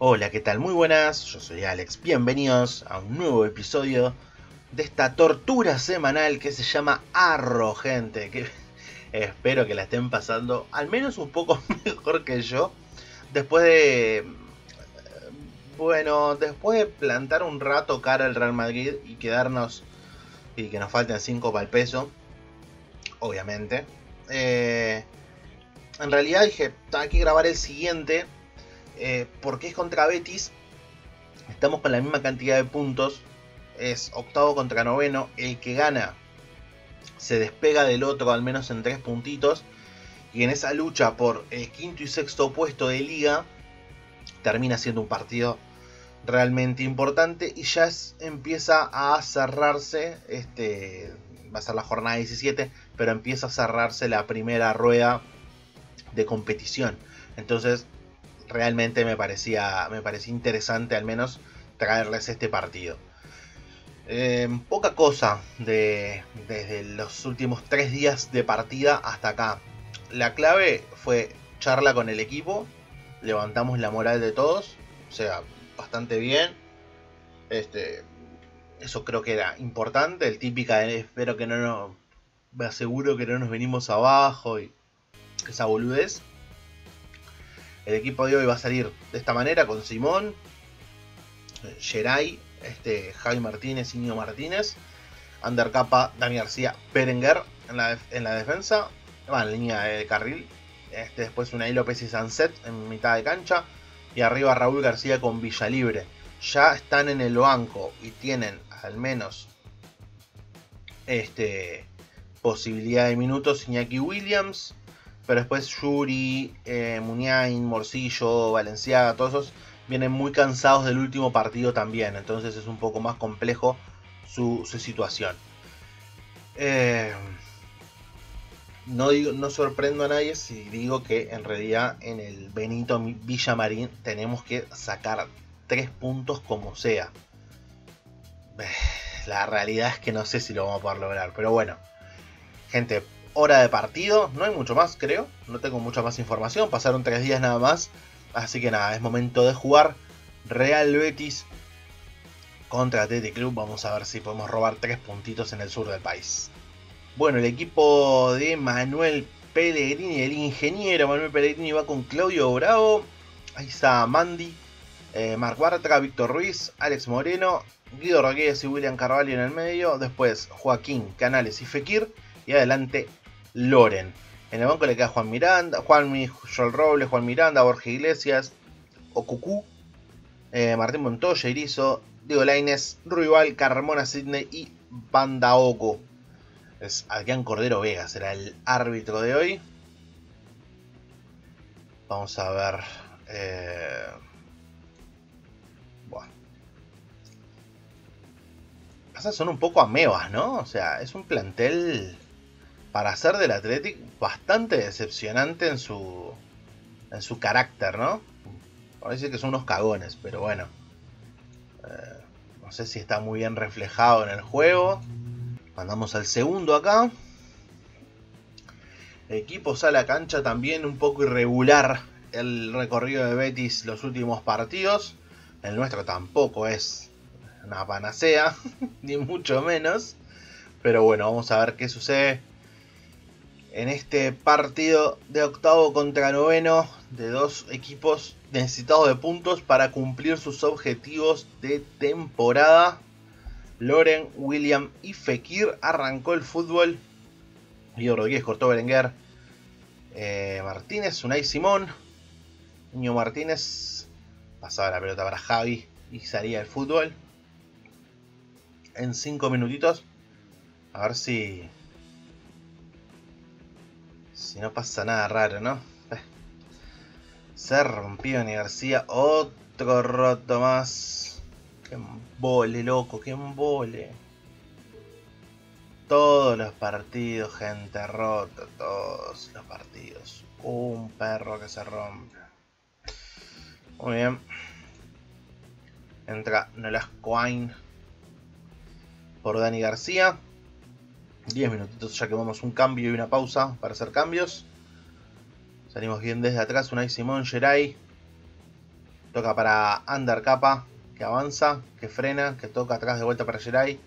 Hola, ¿qué tal? Muy buenas, yo soy Alex. Bienvenidos a un nuevo episodio de esta tortura semanal que se llama Arro, gente. Que espero que la estén pasando al menos un poco mejor que yo. Después de. Bueno, después de plantar un rato cara al Real Madrid y quedarnos. Y que nos falten 5 para el peso. Obviamente. Eh, en realidad dije, hay que grabar el siguiente eh, porque es contra Betis. Estamos con la misma cantidad de puntos. Es octavo contra noveno. El que gana se despega del otro al menos en tres puntitos. Y en esa lucha por el quinto y sexto puesto de liga termina siendo un partido realmente importante y ya empieza a cerrarse, este, va a ser la jornada 17, pero empieza a cerrarse la primera rueda de competición. Entonces realmente me parecía, me parecía interesante al menos traerles este partido. Em, poca cosa de, desde los últimos tres días de partida hasta acá. La clave fue charla con el equipo, levantamos la moral de todos, o sea, bastante bien. Este, eso creo que era importante, el típica espero que no nos, me aseguro que no nos venimos abajo y esa boludez. El equipo de hoy va a salir de esta manera con Simón, Geray, este, Javi Martínez, Iño Martínez, Undercapa, Dani García, Berenguer en la, en la defensa, va en línea de carril. Este, después Unai López y Sanset en mitad de cancha. Y arriba Raúl García con Villa Libre. Ya están en el banco y tienen al menos este, posibilidad de minutos Iñaki Williams, pero después Yuri, eh, Muniain, Morcillo, Valenciaga, todos esos vienen muy cansados del último partido también. Entonces es un poco más complejo su, situación. Eh, no, digo, no sorprendo a nadie si digo que en realidad en el Benito Villamarín tenemos que sacar tres puntos como sea. La realidad es que no sé si lo vamos a poder lograr, pero bueno. Gente, hora de partido. No hay mucho más, creo. No tengo mucha más información. Pasaron tres días nada más. Así que nada, es momento de jugar Real Betis contra Athletic Club. Vamos a ver si podemos robar tres puntitos en el sur del país. Bueno, el equipo de Manuel Pellegrini, el ingeniero Manuel Pellegrini va con Claudio Bravo. Ahí está Mandy, eh, Marc Bartra, Víctor Ruiz, Alex Moreno, Guido Rodríguez y William Carvalho en el medio. Después Joaquín, Canales y Fekir. Y adelante Loren. En el banco le queda Juan Miranda, Juan Joel Robles, Juan Miranda, Borja Iglesias, Okuku, eh, Martín Montoya, Irizo, Diego Laines, Ruibal, Carmona Sidney y Bandaoco. Es Adrián Cordero Vega, será el árbitro de hoy. Vamos a ver. Eh... Bueno. son un poco amebas, ¿no? O sea, es un plantel para ser del Athletic bastante decepcionante en su en su carácter, ¿no? Parece que son unos cagones, pero bueno. Eh, no sé si está muy bien reflejado en el juego. Mandamos al segundo acá. El equipo sale a cancha también un poco irregular el recorrido de Betis los últimos partidos. El nuestro tampoco es una panacea, ni mucho menos. Pero bueno, vamos a ver qué sucede en este partido de octavo contra noveno de dos equipos necesitados de puntos para cumplir sus objetivos de temporada. Loren, William y Fekir arrancó el fútbol. Guido Rodríguez cortó Berenguer. Eh, Martínez, Unai Simón. Niño Martínez pasaba la pelota para Javi y salía el fútbol. En cinco minutitos. A ver si si no pasa nada raro, ¿no? Eh. Se rompió ni García. Otro roto más. Qué embole, loco, qué embole. Todos los partidos, gente rota. Todos los partidos. Un perro que se rompe. Muy bien. Entra Nolas Coin por Dani García. 10 minutitos ya que vamos un cambio y una pausa para hacer cambios. Salimos bien desde atrás, Unai Simón, Geray. Toca para Undercapa, que avanza, que frena, que toca atrás de vuelta para Geray.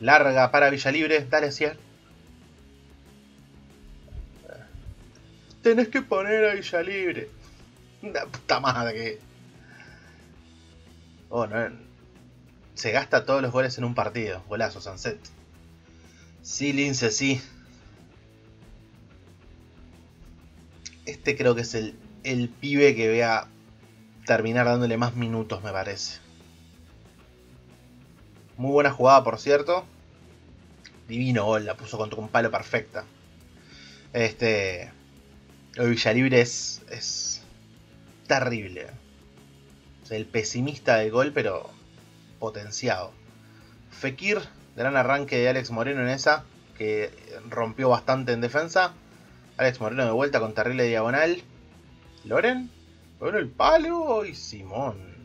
Larga para Villalibre. Dale, Cier. Tenés que poner a Villalibre. La puta madre. Oh, no. Se gasta todos los goles en un partido. Golazo, Sunset. Sí, Lince, sí. Este creo que es el, el pibe que vea terminar dándole más minutos, me parece. Muy buena jugada, por cierto. Divino gol, la puso contra un palo perfecta. Este. El Villalibre es, es terrible. el pesimista del gol, pero potenciado. Fekir, gran arranque de Alex Moreno en esa, que rompió bastante en defensa. Alex Moreno de vuelta con terrible diagonal. Loren, bueno, el palo y Simón.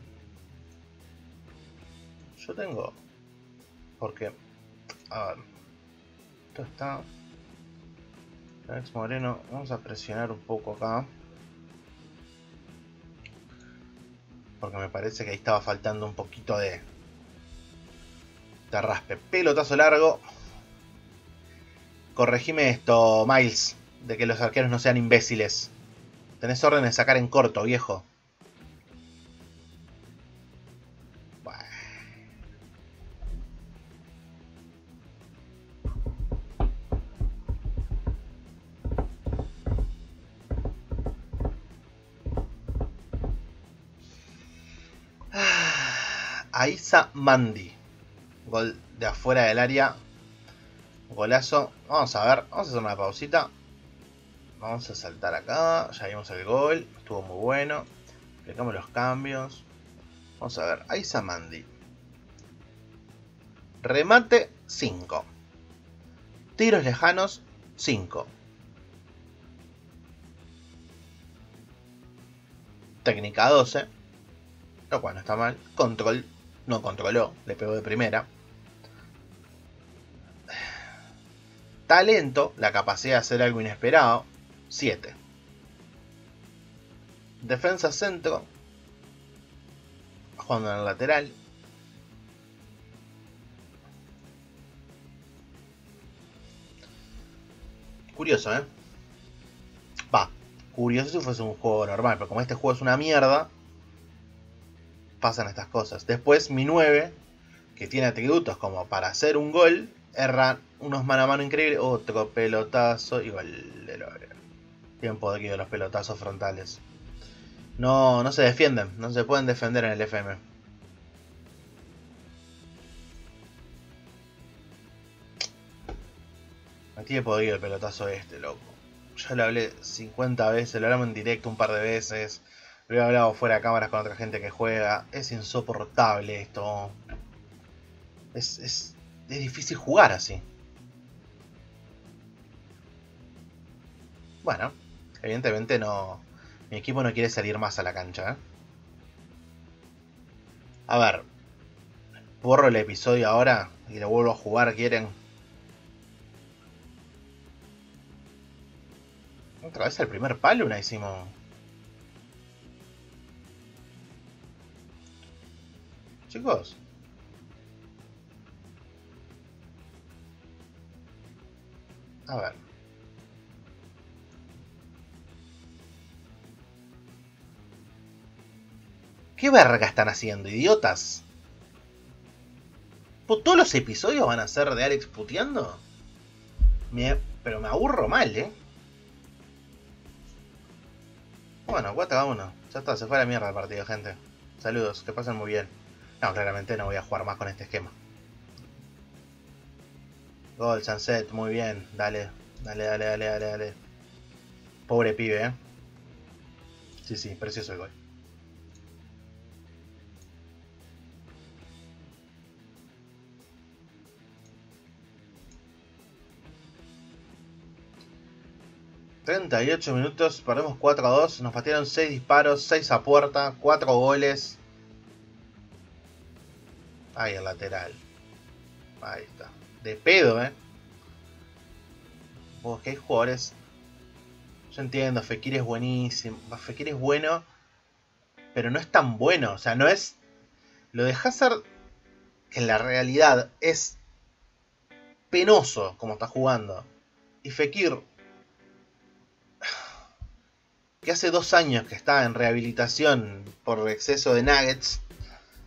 Yo tengo. Porque. A ver. Esto está. Alex Moreno. Vamos a presionar un poco acá. Porque me parece que ahí estaba faltando un poquito de. De raspe. Pelotazo largo. Corregime esto, Miles. De que los arqueros no sean imbéciles. Tenés orden de sacar en corto, viejo. Ah, Aisa Mandi. Gol de afuera del área. Golazo. Vamos a ver. Vamos a hacer una pausita. Vamos a saltar acá. Ya vimos el gol. Estuvo muy bueno. Aplicamos los cambios. Vamos a ver. Ahí Samandi. Remate 5. Tiros lejanos 5. Técnica 12. Lo cual no está mal. Control. No controló. Le pegó de primera. Talento. La capacidad de hacer algo inesperado. 7. Defensa centro. Jugando en el lateral. Curioso, ¿eh? Va, curioso si fuese un juego normal, pero como este juego es una mierda, pasan estas cosas. Después mi 9, que tiene atributos como para hacer un gol, erra unos mano a mano increíbles, otro pelotazo, igual de Tiempo de los pelotazos frontales. No, no se defienden, no se pueden defender en el FM. Me tiene podrido el pelotazo este, loco. Ya lo hablé 50 veces, lo hablamos en directo un par de veces. Lo he hablado fuera de cámaras con otra gente que juega. Es insoportable esto. Es, es, es difícil jugar así. Bueno, Evidentemente no. Mi equipo no quiere salir más a la cancha. ¿eh? A ver. Borro el episodio ahora y lo vuelvo a jugar, ¿quieren? Otra vez el primer palo una hicimos. Chicos. A ver. ¿Qué verga están haciendo, idiotas? ¿Todos los episodios van a ser de Alex puteando? Pero me aburro mal, ¿eh? Bueno, 4 a 1. Ya está, se fue a la mierda el partido, gente. Saludos, que pasen muy bien. No, claramente no voy a jugar más con este esquema. Gol, Sunset, muy bien. Dale, dale, dale, dale, dale, dale. Pobre pibe, ¿eh? Sí, sí, precioso el gol. 38 minutos, perdemos 4 a 2, nos patearon 6 disparos, 6 a puerta, 4 goles. Ahí el lateral. Ahí está. De pedo, eh. Vos que hay jugadores. Yo entiendo, Fekir es buenísimo. Fekir es bueno. pero no es tan bueno. O sea, no es. Lo de Hazard, que en la realidad es penoso como está jugando. Y Fekir, que hace dos años que está en rehabilitación por exceso de nuggets,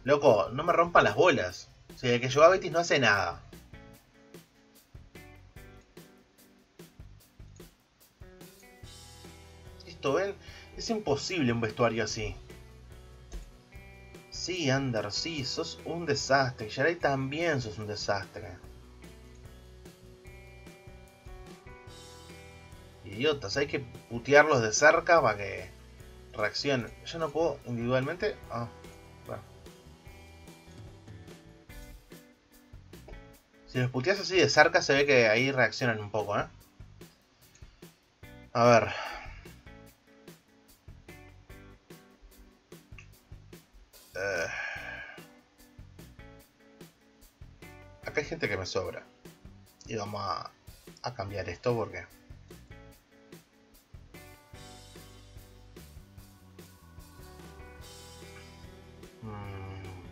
loco, no me rompan las bolas. O sea, que llegó a Betis no hace nada. Ven, es imposible un vestuario así. Sí, Ander, sí, sos un desastre. Yaray también sos un desastre. Idiotas, hay que putearlos de cerca para que reaccionen. Yo no puedo individualmente. Ah. Si los puteas así de cerca se ve que ahí reaccionan un poco, ¿eh? A ver. Que me sobra. Y vamos a, cambiar esto porque... Mm.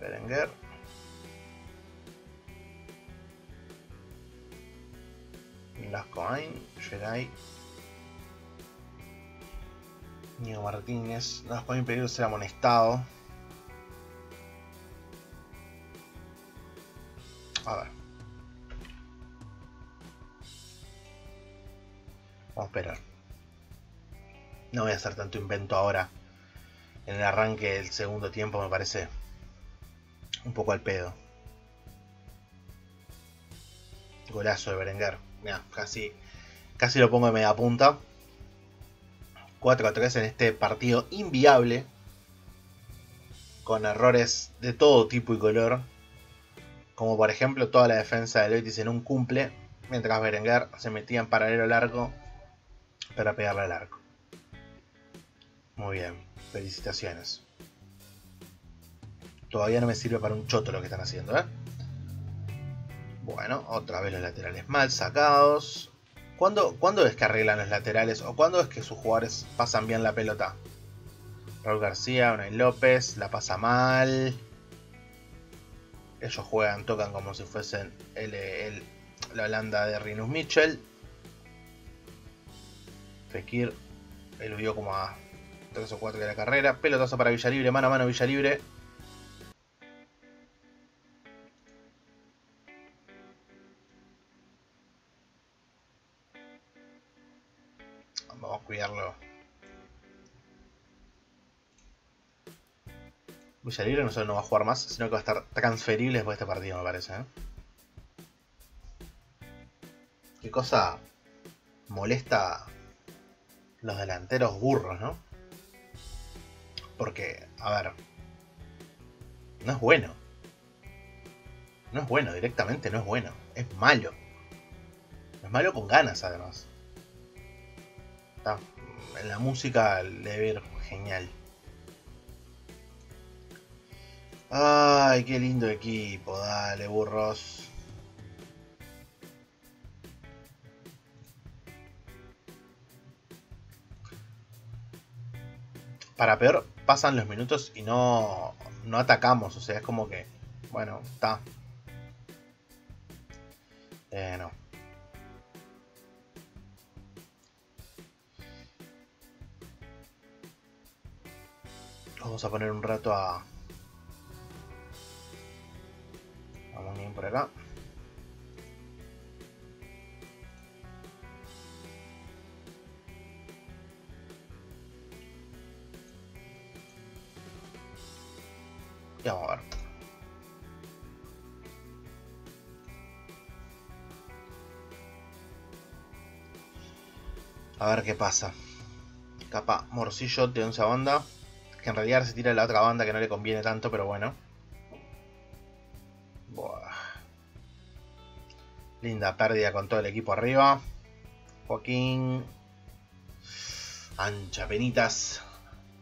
Berenguer. Lascoain, Geray. Nico Martínez. Puede impedir ser amonestado. Vamos a esperar. No voy a hacer tanto invento ahora. En el arranque del segundo tiempo me parece un poco al pedo. Golazo de Berenguer. Mira, casi, casi lo pongo de media punta. 4 a 3 en este partido inviable. Con errores de todo tipo y color. Como por ejemplo toda la defensa del Betis en un cumple. Mientras Berenguer se metía en paralelo al arco. Para pegarle al arco. Muy bien. Felicitaciones. Todavía no me sirve para un choto lo que están haciendo, ¿eh? Bueno, otra vez los laterales mal sacados. ¿Cuándo, ¿Cuándo, es que arreglan los laterales o cuándo es que sus jugadores pasan bien la pelota? Raúl García, Unai López, la pasa mal. Ellos juegan, tocan como si fuesen el, la Holanda de Rinus Mitchell. Fekir eludió como a 3 o 4 de la carrera. Pelotazo para Villalibre, mano a mano Villalibre. Vamos a cuidarlo. Villalibre no solo no va a jugar más, sino que va a estar transferible después de este partido, me parece. ¿eh? Qué cosa molesta los delanteros burros, ¿no? Porque, a ver, no es bueno. No es bueno, directamente no es bueno. Es malo. Es malo con ganas, además. Está, en la música debe ir genial. Ay, qué lindo equipo. Dale, burros. Para peor, pasan los minutos y no, no atacamos. O sea, es como que, bueno, está. Eh, no. Vamos a poner un rato a... A ver qué pasa. Capa Morcillo de 11 banda. Que en realidad se tira la otra banda que no le conviene tanto, pero bueno. Buah. Linda pérdida con todo el equipo arriba. Joaquín. Ancha penitas.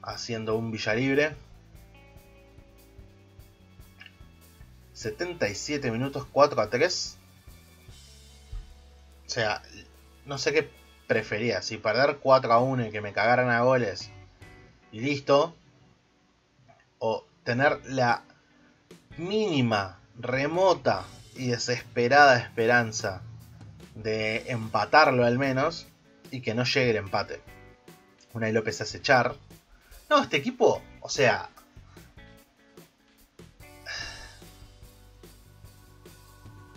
Haciendo un villa libre. 77 minutos 4 a 3. O sea, no sé qué prefería, si perder 4 a 1 y que me cagaran a goles y listo, o tener la mínima, remota y desesperada esperanza de empatarlo al menos y que no llegue el empate. Una y López hace echar. No, este equipo, o sea.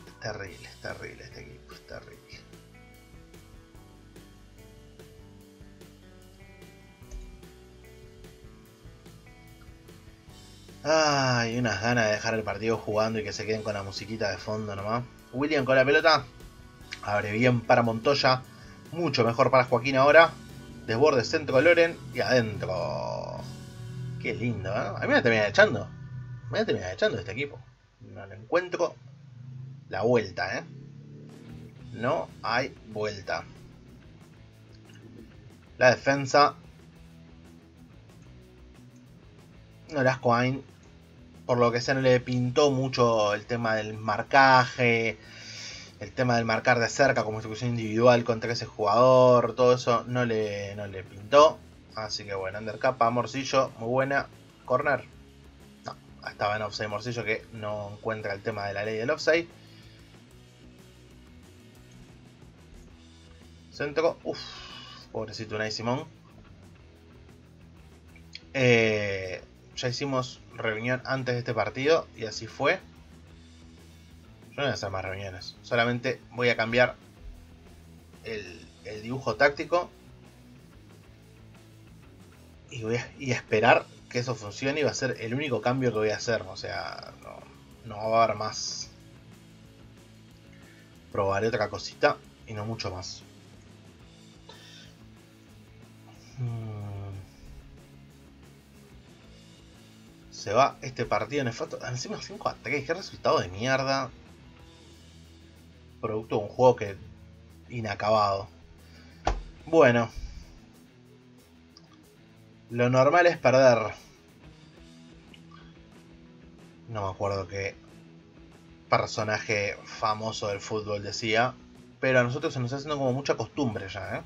Es terrible, es terrible este equipo, es terrible. Ay, unas ganas de dejar el partido jugando y que se queden con la musiquita de fondo nomás. William con la pelota. Abre bien para Montoya. Mucho mejor para Joaquín ahora. Desborde centro Loren y adentro. Qué lindo, ¿eh? A mí me termina echando. Me termina echando este equipo. No lo encuentro la vuelta, ¿eh? No hay vuelta. La defensa. Nolascoain por lo que sea no le pintó mucho el tema del marcaje, el tema del marcar de cerca como ejecución individual contra ese jugador, todo eso no le, no le pintó. Así que bueno, undercapa, Morcillo, muy buena. Corner. No, estaba en offside Morcillo que no encuentra el tema de la ley del offside. Centro. Uff, pobrecito Unai Simón. Eh, ya hicimos reunión antes de este partido y así fue. Yo no voy a hacer más reuniones. Solamente voy a cambiar el, dibujo táctico. Y voy a esperar que eso funcione y va a ser el único cambio que voy a hacer. O sea, no, no va a haber más. Probaré otra cosita y no mucho más. Se va este partido nefasto. Encima 5 a 3, qué resultado de mierda. Producto de un juego que. inacabado. Bueno. Lo normal es perder. No me acuerdo qué personaje famoso del fútbol decía. Pero a nosotros se nos está haciendo como mucha costumbre ya, ¿eh?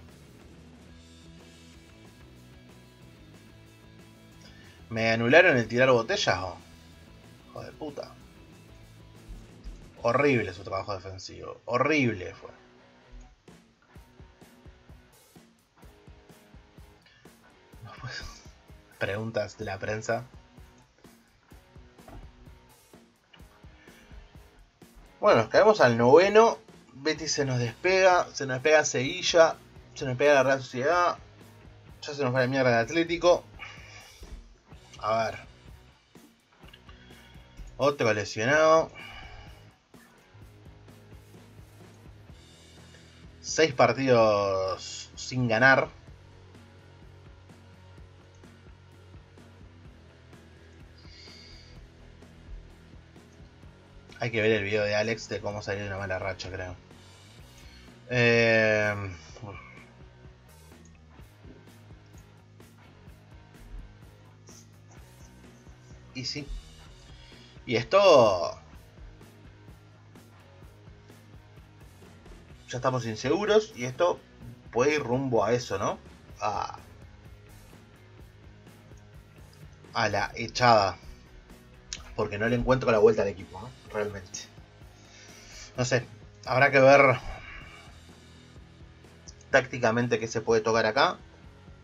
¿Me anularon el tirar botellas o? Hijo de puta. Horrible su trabajo defensivo. Horrible fue. Preguntas de la prensa. Bueno, caemos al noveno. Betis se nos despega. Se nos despega Sevilla. Se nos despega la Real Sociedad. Ya se nos va la mierda el Atlético. A ver. Otro lesionado. Seis partidos sin ganar. Hay que ver el video de Alex de cómo salir de una mala racha, creo. Eh, Y esto... Ya estamos inseguros y esto puede ir rumbo a eso, ¿no? A, a la echada. Porque no le encuentro la vuelta al equipo, ¿no? Realmente. No sé, habrá que ver tácticamente qué se puede tocar acá.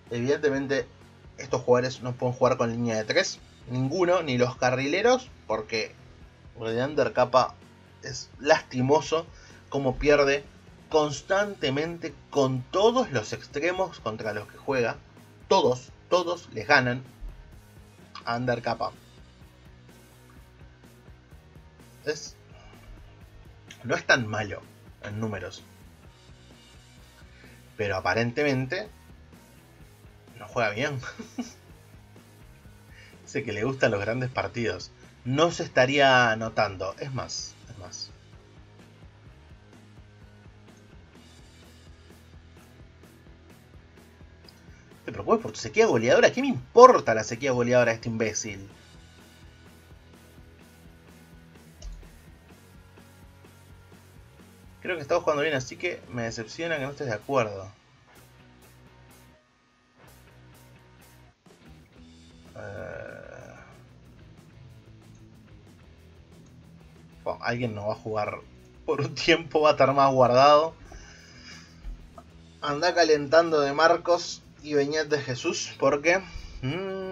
Evidentemente, estos jugadores no pueden jugar con línea de 3 ninguno, ni los carrileros, porque Leander Capa es lastimoso como pierde constantemente con todos los extremos contra los que juega. Todos, todos les ganan a Ander Capa. Es, no es tan malo en números. Pero aparentemente no juega bien. Sé que le gustan los grandes partidos. No se estaría anotando. Es más, es más. Pero pues por tu sequía goleadora, ¿qué me importa la sequía goleadora de este imbécil? Creo que estaba jugando bien, así que me decepciona que no estés de acuerdo. Uh... alguien no va a jugar por un tiempo, va a estar más guardado. Anda calentando de Marcos y Beñat de Jesús, porque... Mmm,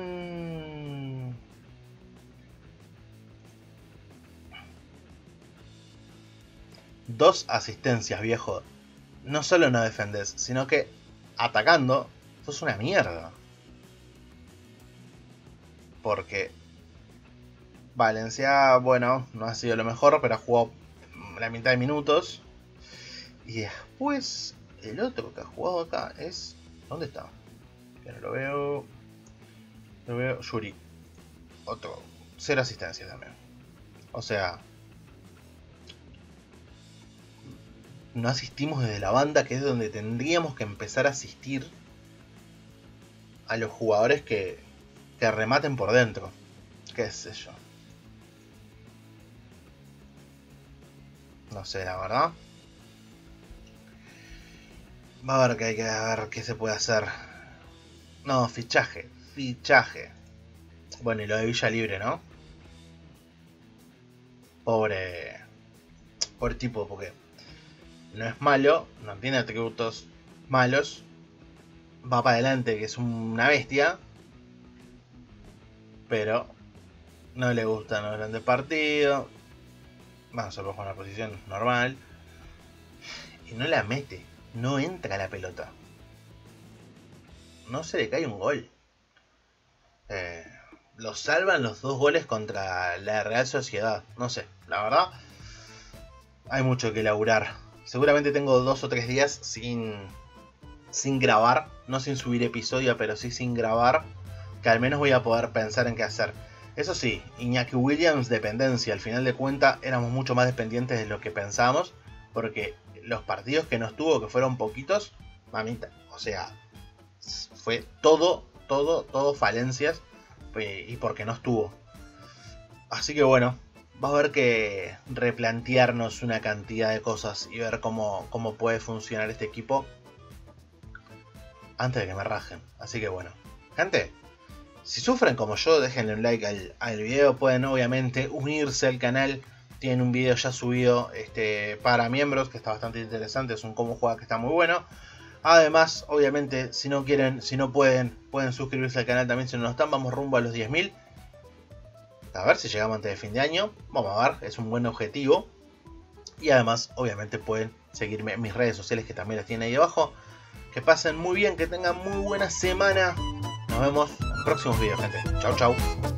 dos asistencias, viejo. No solo no defendes, sino que atacando, sos una mierda. Porque Valencia, bueno, no ha sido lo mejor, pero ha jugado la mitad de minutos. Y después, el otro que ha jugado acá es. ¿Dónde está? Que no lo veo. Lo veo. Yuri. Otro. Cero asistencia también. O sea. No asistimos desde la banda, que es donde tendríamos que empezar a asistir a los jugadores que, que rematen por dentro. ¿Qué sé yo? No sé, la verdad. Va a ver que hay que ver qué se puede hacer. No, fichaje. Fichaje. Bueno, y lo de Villa Libre, ¿no? Pobre. Pobre tipo, porque no es malo, no tiene atributos malos. Va para adelante, que es una bestia. Pero no le gustan los grandes partidos. Vamos a jugar una posición normal. Y no la mete. No entra la pelota. No se le cae un gol. Eh, lo salvan los dos goles contra la Real Sociedad. No sé, la verdad. Hay mucho que laburar. Seguramente tengo dos o tres días sin, sin grabar. No sin subir episodio, pero sí sin grabar. Que al menos voy a poder pensar en qué hacer. Eso sí, Iñaki Williams dependencia. Al final de cuentas éramos mucho más dependientes de lo que pensamos. Porque los partidos que nos tuvo, que fueron poquitos, mamita. O sea, fue todo, todo, todo falencias. Eh, y porque no estuvo. Así que bueno, va a haber que replantearnos una cantidad de cosas y ver cómo, cómo puede funcionar este equipo antes de que me rajen. Así que bueno, gente, si sufren como yo, déjenle un like al, video. Pueden obviamente unirse al canal. Tienen un video ya subido este, para miembros que está bastante interesante. Es un cómo juega que está muy bueno. Además, obviamente, si no quieren, si no pueden, pueden suscribirse al canal también si no lo están. Vamos rumbo a los 10.000. A ver si llegamos antes de fin de año. Vamos a ver, es un buen objetivo. Y además, obviamente, pueden seguirme en mis redes sociales que también las tienen ahí abajo. Que pasen muy bien, que tengan muy buena semana. Nos vemos próximos vídeos, gente. Chau, chau.